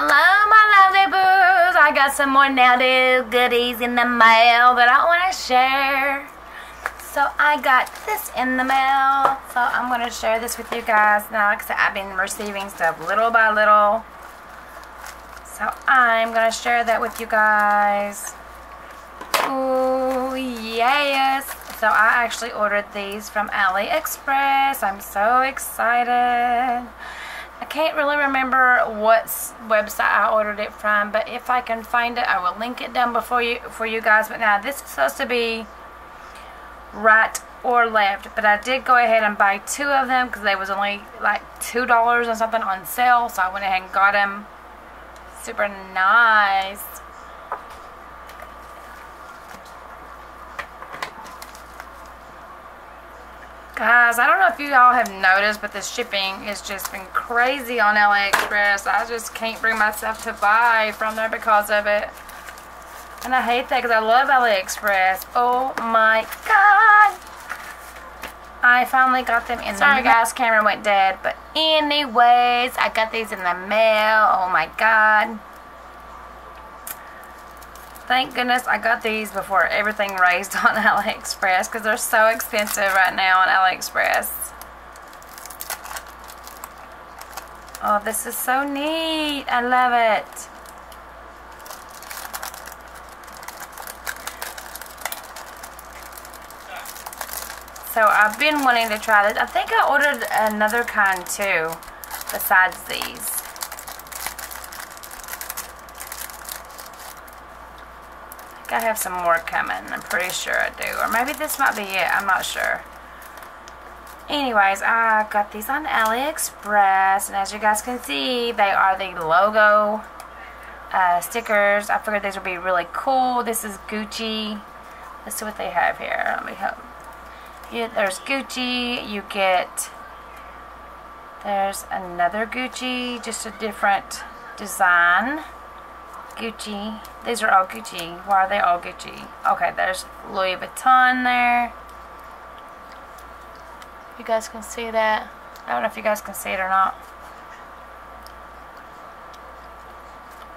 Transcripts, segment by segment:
Hello, my lovely boos. I got some more nail goodies in the mail that I want to share. So I got this in the mail. So I'm going to share this with you guys. Now, like I said, I've been receiving stuff little by little. So I'm going to share that with you guys. Ooh, yes. So I actually ordered these from AliExpress. I'm so excited. I can't really remember what website I ordered it from, but if I can find it, I will link it down before you for you guys. But now this is supposed to be right or left, but I did go ahead and buy two of them because they was only like two dollars or something on sale, so I went ahead and got them. Super nice. Guys, I don't know if you all have noticed, but the shipping has just been crazy on AliExpress. I just can't bring myself to buy from there because of it. And I hate that because I love AliExpress. Oh my god. I finally got them in Sorry, the guys, camera went dead. But anyways, I got these in the mail. Oh my god. Thank goodness I got these before everything raised on AliExpress because they're so expensive right now on AliExpress. Oh, this is so neat. I love it. So I've been wanting to try this. I think I ordered another kind too besides these. I have some more coming. I'm pretty sure I do. Or maybe this might be it. I'm not sure. Anyways, I got these on AliExpress. And as you guys can see, they are the logo uh, stickers. I figured these would be really cool. This is Gucci. Let's see what they have here. Let me help. Yeah, there's Gucci. You get... There's another Gucci. Just a different design. Gucci. These are all Gucci. Why are they all Gucci? Okay, there's Louis Vuitton there. You guys can see that. I don't know if you guys can see it or not.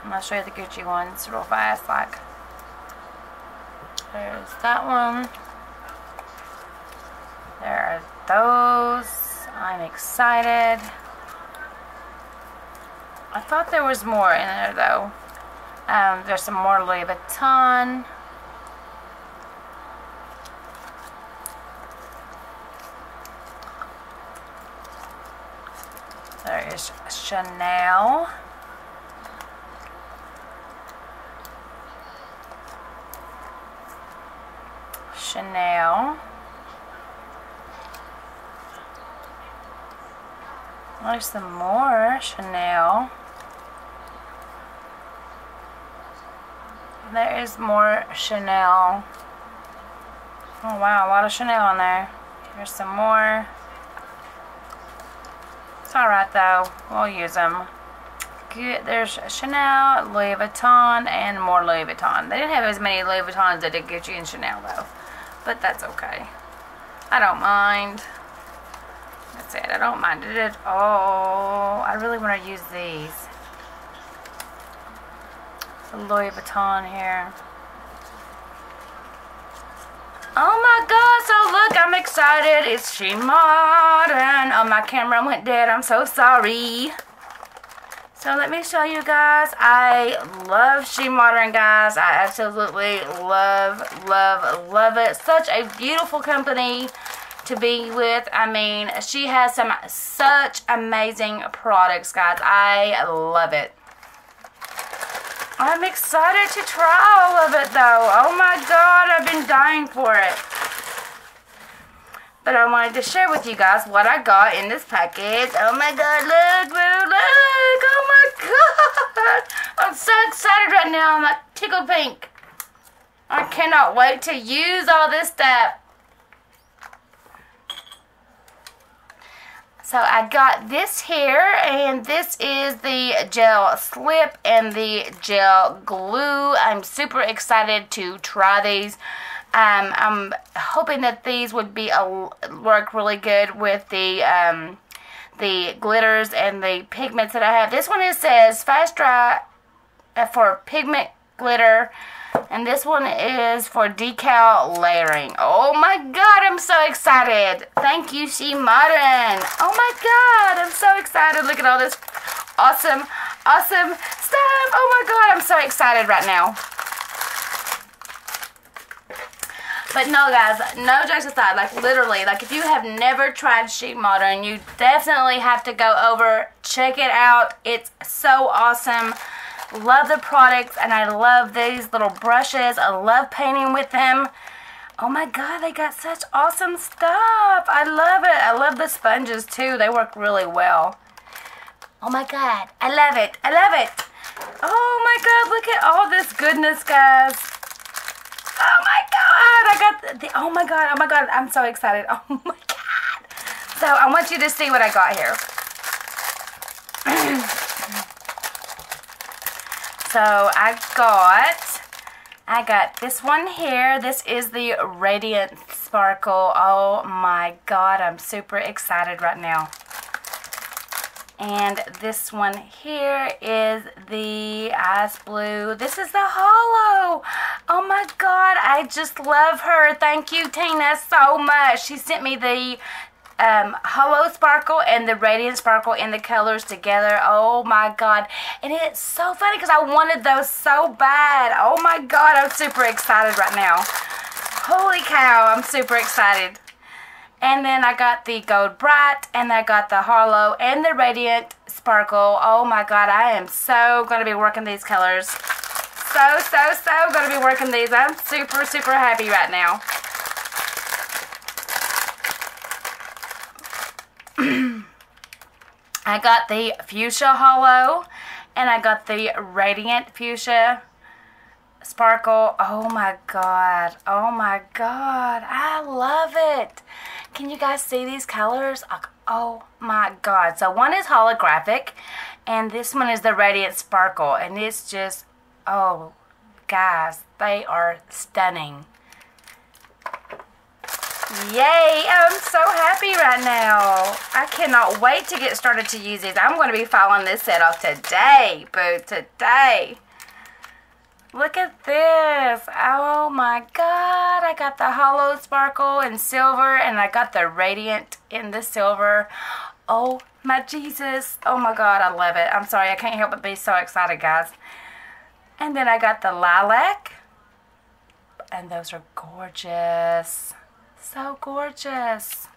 I'm going to show you the Gucci ones real fast. Like, there's that one. There are those. I'm excited. I thought there was more in there though. Um, there's some more Louis Vuitton. There is Chanel. Chanel. There's some more Chanel. There is more Chanel. Oh wow, a lot of Chanel on there. Here's some more. It's alright though. We'll use them. Good. There's Chanel, Louis Vuitton, and more Louis Vuitton. They didn't have as many Louis Vuittons as they did Gucci and Chanel though. But that's okay. I don't mind. That's it. I don't mind it at all. I really want to use these. Louis Vuitton here. Oh my god, so look, I'm excited. It's She Modern. Oh, my camera went dead. I'm so sorry. So let me show you guys. I love She Modern, guys. I absolutely love, love, love it. Such a beautiful company to be with. I mean, she has some such amazing products, guys. I love it. I'm excited to try all of it though. Oh my god, I've been dying for it. But I wanted to share with you guys what I got in this package. Oh my god, look, look, look. Oh my god. I'm so excited right now. I'm like tickle pink. I cannot wait to use all this stuff. So I got this here, and this is the gel slip and the gel glue. I'm super excited to try these. Um, I'm hoping that these would be a, work really good with the um, the glitters and the pigments that I have. This one it says fast dry uh, for pigment glitter. And this one is for decal layering. Oh my god, I'm so excited. Thank you, She Modern. Oh my god, I'm so excited. Look at all this awesome, awesome stuff. Oh my god, I'm so excited right now. But no, guys, no jokes aside, like literally, like if you have never tried She Modern, you definitely have to go over, check it out. It's so awesome. Love the products, and I love these little brushes. I love painting with them. Oh my god, they got such awesome stuff. I love it. I love the sponges too. They work really well. Oh my god, I love it. I love it. Oh my god, look at all this goodness, guys. Oh my god, I got the, oh my god, oh my god, I'm so excited. Oh my god. So I want you to see what I got here. so I got, I got this one here. This is the Radiant Sparkle. Oh my god, I'm super excited right now. And this one here is the ice blue. This is the hollow. Oh my god, I just love her. Thank you, Tina, so much. She sent me the um, Hollow Sparkle and the Radiant Sparkle in the colors together. Oh my god. And it's so funny because I wanted those so bad. Oh my god, I'm super excited right now. Holy cow, I'm super excited. And then I got the Gold Bright, and I got the Hollow and the Radiant Sparkle. Oh my god, I am so going to be working these colors. So, so, so going to be working these. I'm super, super happy right now. I got the Fuchsia Hollow, and I got the Radiant Fuchsia Sparkle. Oh my god. Oh my god. I love it. Can you guys see these colors? Oh my god. So one is holographic and this one is the Radiant Sparkle and it's just, oh guys, they are stunning. Yay! I'm so happy right now. I cannot wait to get started to use these. I'm going to be following this set off today, boo, today. Look at this. Oh my god. I got the hollow sparkle in silver and I got the radiant in the silver. Oh my Jesus. Oh my god, I love it. I'm sorry, I can't help but be so excited, guys. And then I got the lilac. And those are gorgeous. So gorgeous.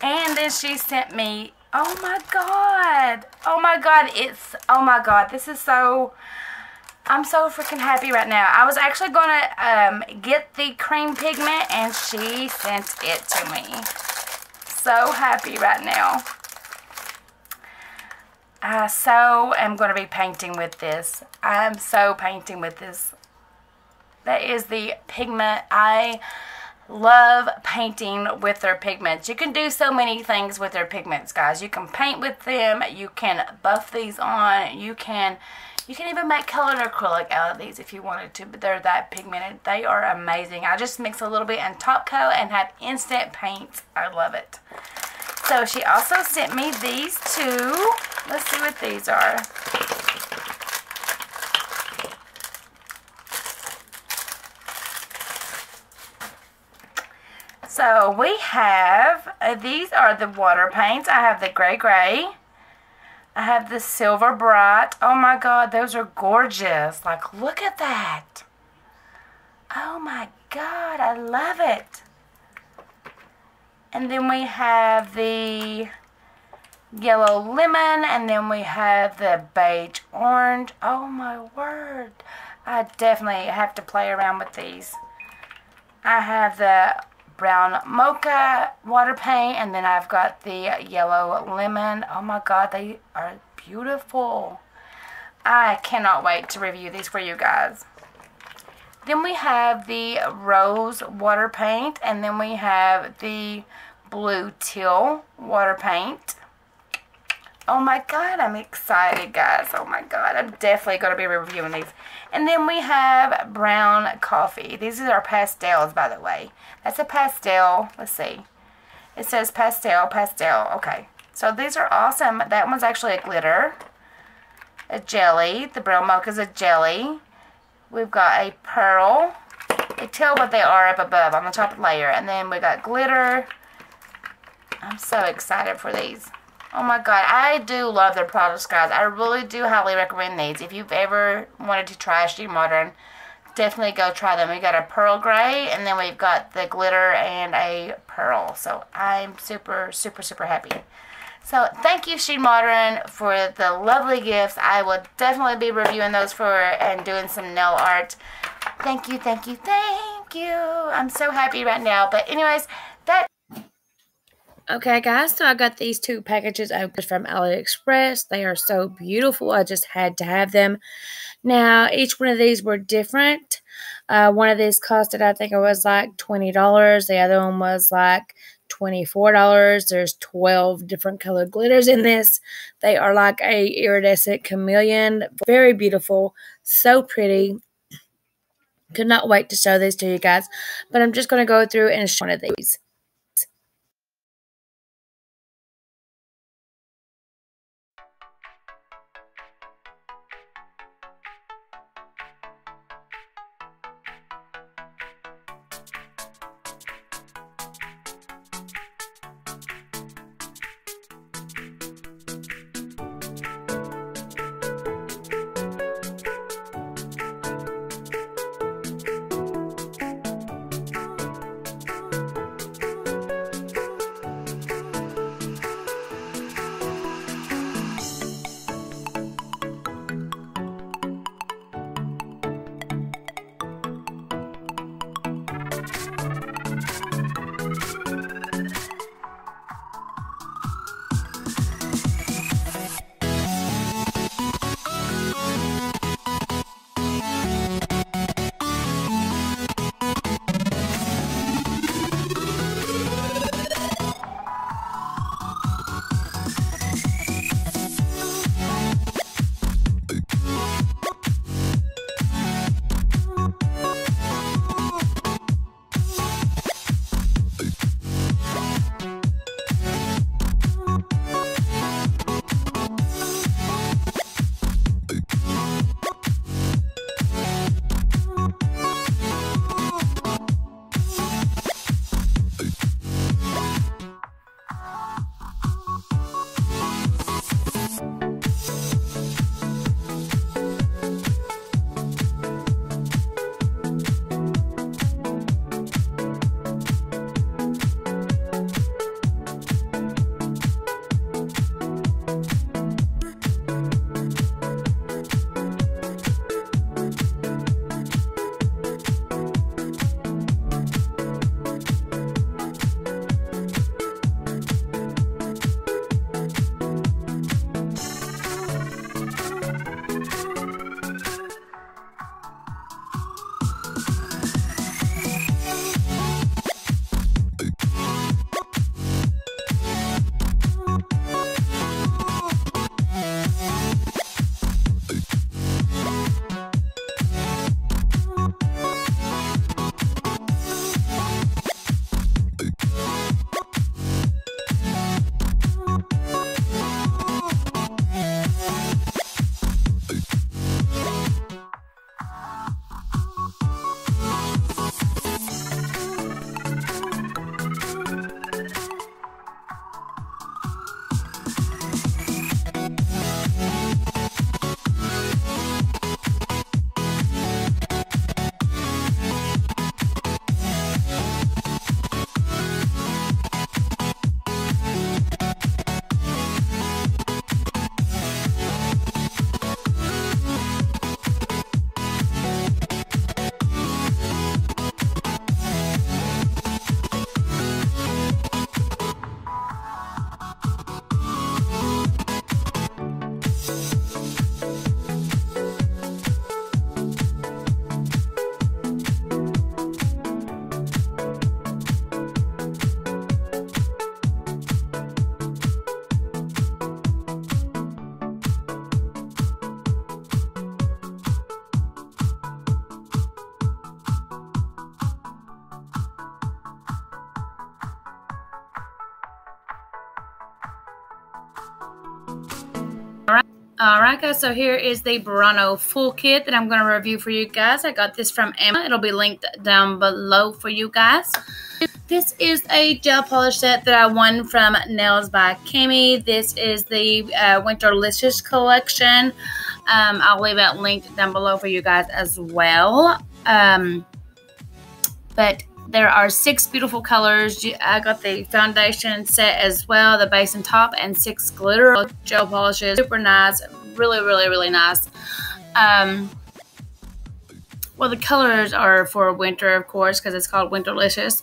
And then she sent me, oh my god. Oh my god, it's, oh my god, this is so I'm so freaking happy right now. I was actually going to um, get the cream pigment and she sent it to me. So happy right now. I so am going to be painting with this. I'm so painting with this. That is the pigment. I love painting with their pigments. You can do so many things with their pigments, guys. You can paint with them. You can buff these on. You can you can even make colored acrylic out of these if you wanted to, but they're that pigmented. They are amazing. I just mix a little bit in top coat and have instant paint. I love it. So she also sent me these two. Let's see what these are. So we have, uh, these are the water paints. I have the gray gray. I have the silver bright. Oh my god, those are gorgeous. Like, look at that. Oh my god, I love it. And then we have the yellow lemon, and then we have the beige orange. Oh my word. I definitely have to play around with these. I have the brown mocha water paint and then I've got the yellow lemon. Oh my god, they are beautiful. I cannot wait to review these for you guys. Then we have the rose water paint and then we have the blue teal water paint. Oh my god, I'm excited, guys. Oh my god, I'm definitely going to be reviewing these. And then we have brown coffee. These are pastels, by the way. That's a pastel. Let's see. It says pastel, pastel. Okay. So these are awesome. That one's actually a glitter. A jelly. The brown is a jelly. We've got a pearl. You tell what they are up above on the top layer. And then we got glitter. I'm so excited for these. Oh my god, I do love their products, guys. I really do highly recommend these. If you've ever wanted to try She Modern, definitely go try them. We got a pearl gray, and then we've got the glitter and a pearl. So I'm super, super, super happy. So thank you, She Modern, for the lovely gifts. I will definitely be reviewing those for and doing some nail art. Thank you, thank you, thank you. I'm so happy right now. But anyways, Okay, guys, so I got these two packages from AliExpress. They are so beautiful. I just had to have them. Now, each one of these were different. Uh, one of these costed, I think it was like $20. The other one was like $24. There's 12 different colored glitters in this. They are like a iridescent chameleon. Very beautiful. So pretty. Could not wait to show these to you guys. But I'm just going to go through and show one of these. Alright guys, so here is the Burano full kit that I'm going to review for you guys. I got this from Emma. It'll be linked down below for you guys. This is a gel polish set that I won from Nails by Cami. This is the uh, Winterlicious collection. Um, I'll leave it linked down below for you guys as well. Um, but there are six beautiful colors. I got the foundation set as well, the base and top, and six glitter gel polishes. Super nice. Really, really, really nice. Um, well, the colors are for winter, of course, because it's called Winterlicious.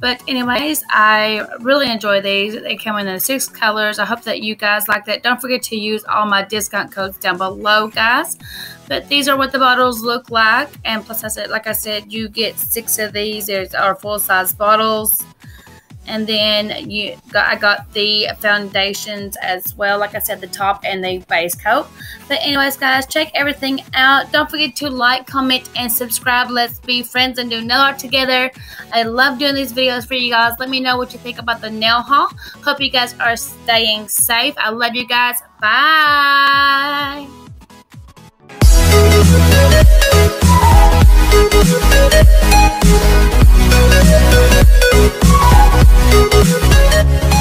But anyways, I really enjoy these. They come in the six colors. I hope that you guys like that. Don't forget to use all my discount codes down below, guys. But these are what the bottles look like. And plus, I said, like I said, you get six of these. There's our full-size bottles and then you got I got the foundations as well like I said the top and the base coat. But anyways guys check everything out. Don't forget to like comment and subscribe. Let's be friends and do nail art together. I love doing these videos for you guys. Let me know what you think about the nail haul. Hope you guys are staying safe. I love you guys. Bye. No quiero.